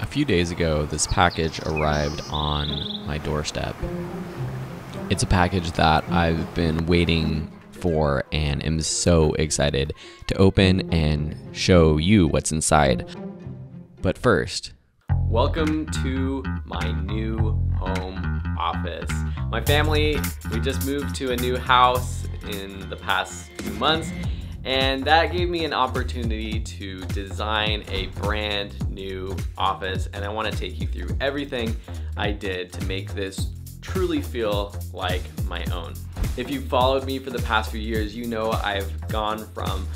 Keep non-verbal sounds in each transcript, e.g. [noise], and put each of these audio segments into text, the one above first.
A few days ago, this package arrived on my doorstep. It's a package that I've been waiting for and am so excited to open and show you what's inside. But first, welcome to my new home office. My family, we just moved to a new house in the past few months and that gave me an opportunity to design a brand new office and I want to take you through everything I did to make this truly feel like my own. If you've followed me for the past few years, you know I've gone from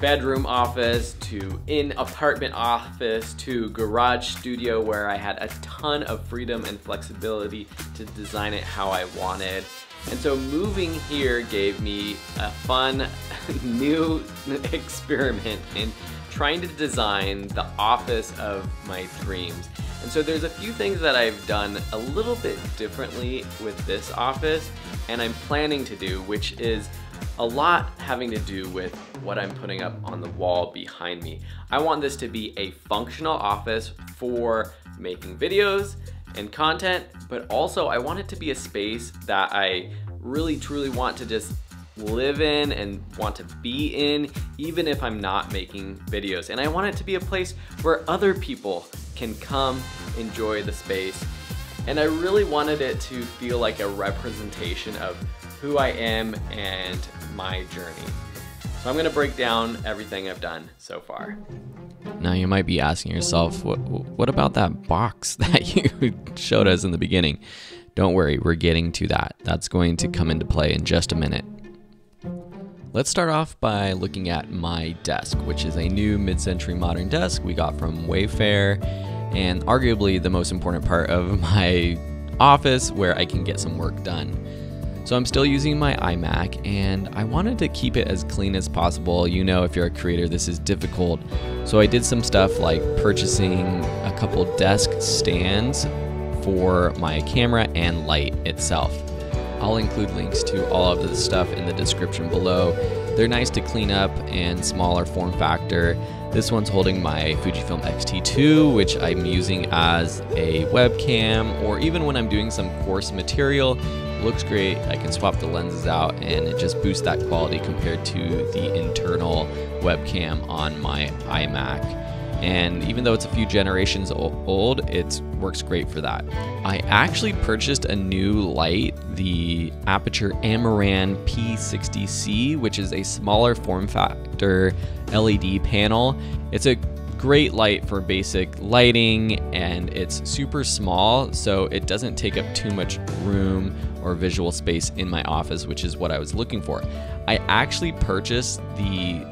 bedroom office to in apartment office to garage studio where I had a ton of freedom and flexibility to design it how I wanted. And so moving here gave me a fun [laughs] new [laughs] experiment in trying to design the office of my dreams. And so there's a few things that I've done a little bit differently with this office and I'm planning to do, which is a lot having to do with what I'm putting up on the wall behind me. I want this to be a functional office for making videos and content, but also I want it to be a space that I really truly want to just live in and want to be in, even if I'm not making videos. And I want it to be a place where other people can come enjoy the space. And I really wanted it to feel like a representation of who I am and my journey. So I'm gonna break down everything I've done so far. Now you might be asking yourself, what, what about that box [laughs] that you showed us in the beginning? Don't worry, we're getting to that. That's going to come into play in just a minute. Let's start off by looking at my desk, which is a new mid-century modern desk we got from Wayfair, and arguably the most important part of [laughs] my office where I can get some work done. So I'm still using my iMac and I wanted to keep it as clean as possible. You know, if you're a creator, this is difficult. So I did some stuff like purchasing a couple desk stands for my camera and light itself. I'll include links to all of the stuff in the description below. They're nice to clean up and smaller form factor. This one's holding my Fujifilm X-T2, which I'm using as a webcam, or even when I'm doing some course material, looks great. I can swap the lenses out and it just boosts that quality compared to the internal webcam on my iMac and even though it's a few generations old, it works great for that. I actually purchased a new light, the Aputure Amaran P60C, which is a smaller form factor LED panel. It's a great light for basic lighting and it's super small so it doesn't take up too much room or visual space in my office which is what I was looking for. I actually purchased the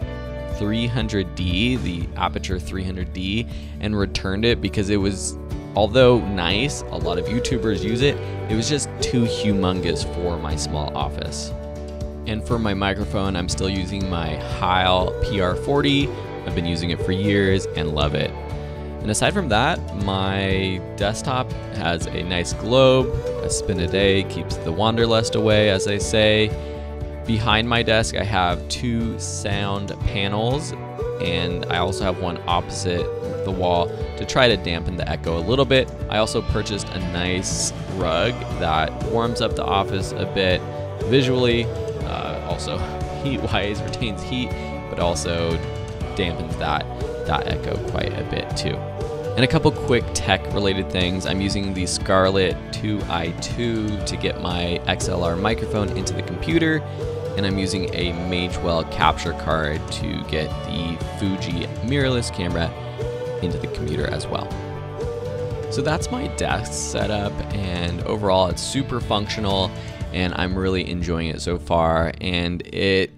300D, the Aputure 300D, and returned it because it was, although nice, a lot of YouTubers use it, it was just too humongous for my small office. And for my microphone, I'm still using my Heil PR40. I've been using it for years and love it. And aside from that, my desktop has a nice globe, a spin a day, keeps the wanderlust away, as I say. Behind my desk, I have two sound panels, and I also have one opposite the wall to try to dampen the echo a little bit. I also purchased a nice rug that warms up the office a bit visually, uh, also [laughs] heat-wise, [laughs] retains heat, but also dampens that, that echo quite a bit too. And a couple quick tech related things. I'm using the Scarlett 2i2 to get my XLR microphone into the computer and I'm using a Magewell capture card to get the Fuji mirrorless camera into the computer as well. So that's my desk setup and overall it's super functional and I'm really enjoying it so far and it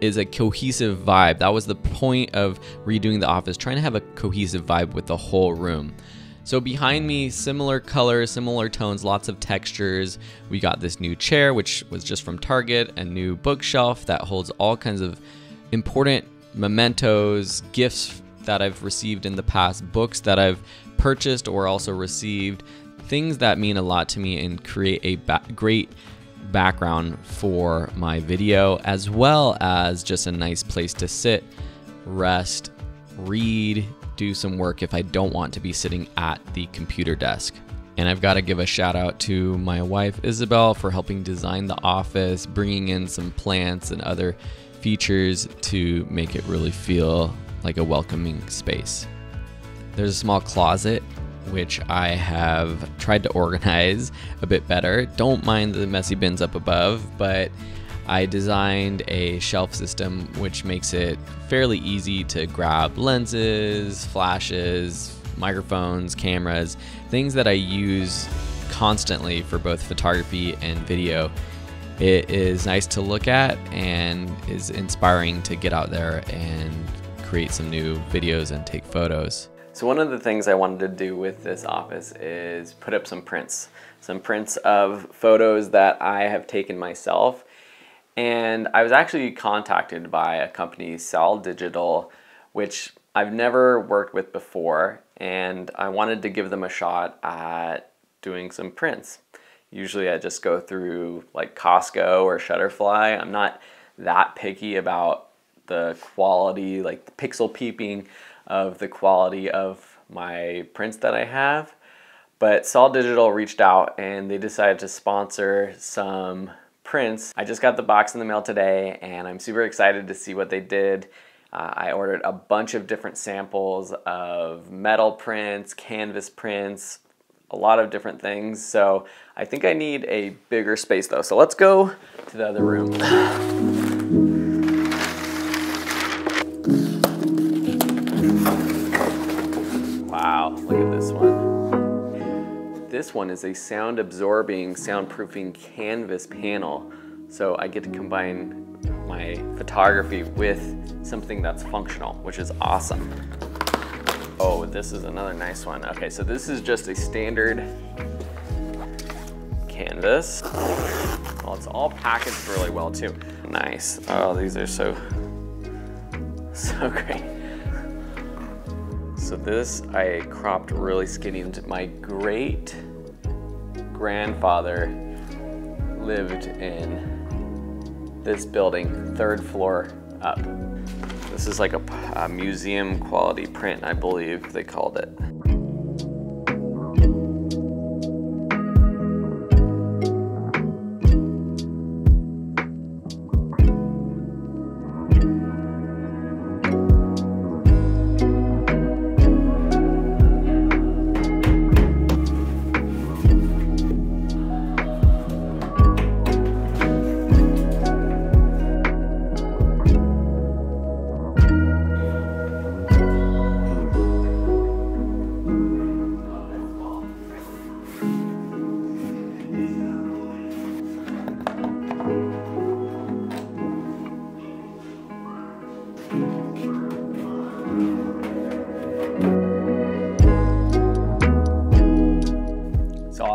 is a cohesive vibe. That was the point of redoing the office, trying to have a cohesive vibe with the whole room. So behind me, similar colors, similar tones, lots of textures. We got this new chair, which was just from Target, a new bookshelf that holds all kinds of important mementos, gifts that I've received in the past, books that I've purchased or also received, things that mean a lot to me and create a ba great background for my video, as well as just a nice place to sit, rest, read, do some work if I don't want to be sitting at the computer desk. And I've got to give a shout out to my wife Isabel for helping design the office, bringing in some plants and other features to make it really feel like a welcoming space. There's a small closet which I have tried to [laughs] organize a bit better. Don't mind the messy bins up above, but I designed a shelf system which makes it fairly easy to grab lenses, flashes, microphones, cameras, things that I use constantly for both photography and video. It is nice to look at and is inspiring to get out there and create some new videos and take photos. So one of the things I wanted to do with this office is put up some prints. Some prints of photos that I have taken myself. And I was actually contacted by a company, Saal Digital, which I've never worked with before. And I wanted to give them a shot at doing some prints. Usually I just go through like Costco or Shutterfly. I'm not that picky about the quality, like the pixel peeping of the quality of my prints that I have. But Saal Digital reached out and they decided to sponsor some prints. I just got the box in the mail today and I'm super excited to see what they did. Uh, I ordered a bunch of different samples of metal prints, canvas prints, a lot of different things. So I think I need a bigger space though. So let's go to the other room. This one is a sound absorbing, soundproofing canvas panel. So I get to combine my photography with something that's functional, which is awesome. Oh, this is another nice one. Okay, so this is just a standard canvas. Well, it's all packaged really well too. Nice. Oh, these are so, so [laughs] great. So this I cropped really skinny into my great grandfather lived in this building, third floor up. This is like a, a museum quality print, I believe they called it.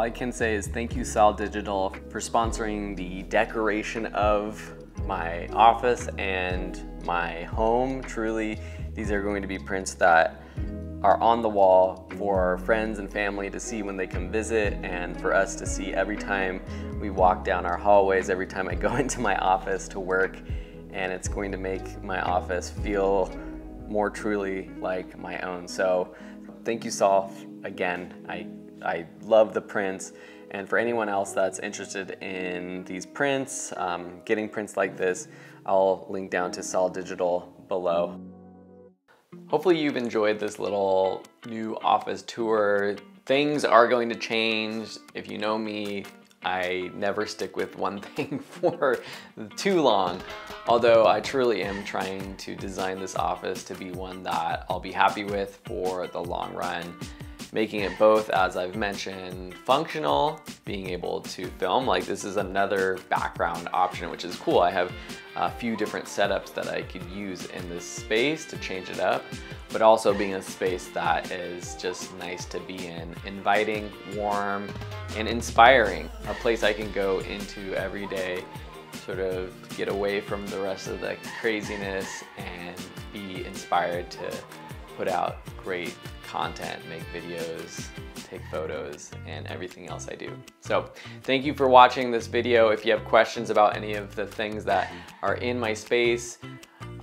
I can say is thank you Saal Digital for sponsoring the decoration of my office and my home. Truly, these are going to be prints that are on the wall for friends and family to see when they come visit and for us to see every time we walk down our hallways, every time I go [laughs] into my office to work and it's going to make my office feel more truly like my own. So thank you Saal again. I I love the prints. And for anyone else that's interested in these prints, um, getting prints like this, I'll link down to Saal Digital below. Hopefully you've enjoyed this little new office tour. Things are going to change. If you know me, I never stick with one [laughs] thing for too long. Although I truly am trying to design this office to be one that I'll be happy with for the long run making it both, as I've mentioned, functional, being able to film. Like this is another background option, which is cool. I have a few different setups that I could use in this space to change it up, but also being a space that is just nice to be in, inviting, warm, and inspiring. A place I can go into every day, sort of get away from the rest of the craziness and be inspired to put out great content, make videos, take photos, and everything else I do. So thank you for watching this video. If you have questions about any of the things that are in my space,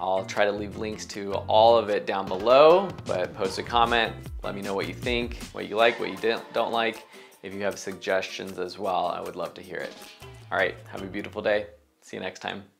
I'll try to leave links to all of it down below, but post a comment, let me know what you think, what you like, what you don't like. If you have suggestions as well, I would love to hear it. All right, have a beautiful day. See you next time.